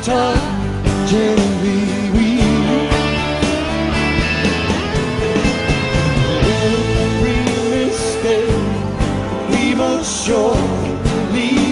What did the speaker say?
guitar telling me we Every mistake we must surely